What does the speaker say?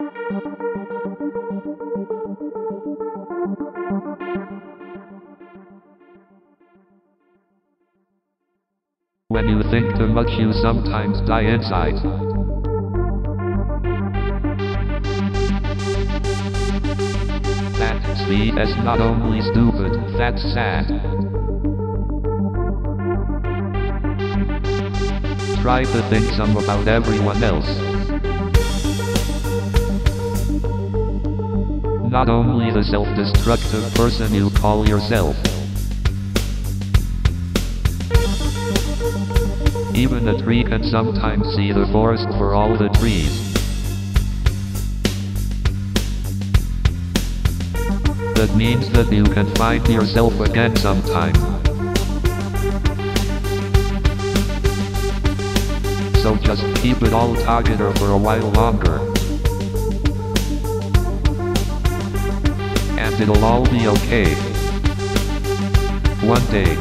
When you think too much, you sometimes die inside. That's sleep is not only stupid, that's sad. Try to think some about everyone else. Not only the self-destructive person you call yourself. Even a tree can sometimes see the forest for all the trees. That means that you can find yourself again sometime. So just keep it all together for a while longer. It'll all be okay. One day.